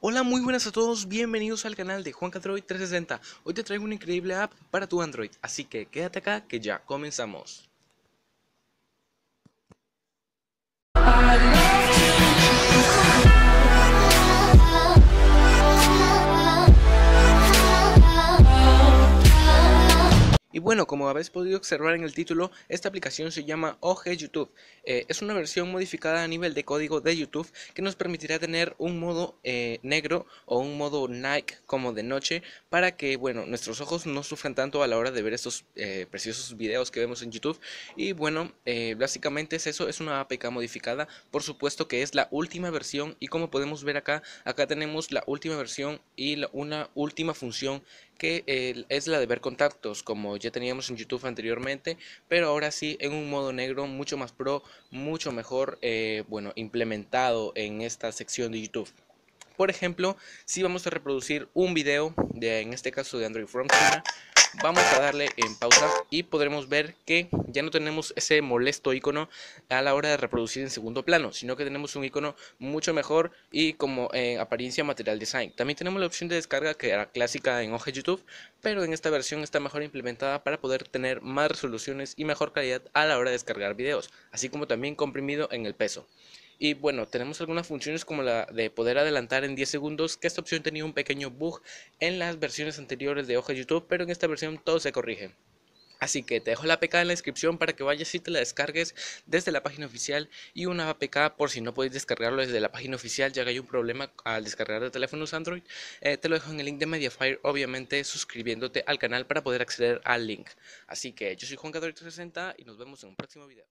Hola, muy buenas a todos, bienvenidos al canal de Juan Android 360. Hoy te traigo una increíble app para tu Android, así que quédate acá que ya comenzamos. Bueno, como habéis podido observar en el título, esta aplicación se llama OG YouTube. Eh, es una versión modificada a nivel de código de YouTube que nos permitirá tener un modo eh, negro o un modo night como de noche para que, bueno, nuestros ojos no sufran tanto a la hora de ver estos eh, preciosos videos que vemos en YouTube. Y bueno, básicamente es eso, es una APK modificada. Por supuesto que es la última versión y como podemos ver acá, acá tenemos la última versión y una última función que es la de ver contactos como ya teníamos en YouTube anteriormente pero ahora sí en un modo negro mucho más pro mucho mejor eh, bueno implementado en esta sección de YouTube. Por ejemplo si vamos a reproducir un video de en este caso de Android from China vamos a darle en pausa y podremos ver que ya no tenemos ese molesto icono a la hora de reproducir en segundo plano, sino que tenemos un icono mucho mejor y como en apariencia material design. También tenemos la opción de descarga que era clásica en OG YouTube, pero en esta versión está mejor implementada para poder tener más resoluciones y mejor calidad a la hora de descargar videos, así como también comprimido en el peso. Y bueno, tenemos algunas funciones como la de poder adelantar en 10 segundos, que esta opción tenía un pequeño bug en las versiones anteriores de Hoja YouTube, pero en esta versión todo se corrige. Así que te dejo la APK en la descripción para que vayas y te la descargues desde la página oficial y una APK por si no podéis descargarlo desde la página oficial ya que hay un problema al descargar de teléfonos Android. Eh, te lo dejo en el link de Mediafire, obviamente suscribiéndote al canal para poder acceder al link. Así que yo soy Juan 360 y nos vemos en un próximo video.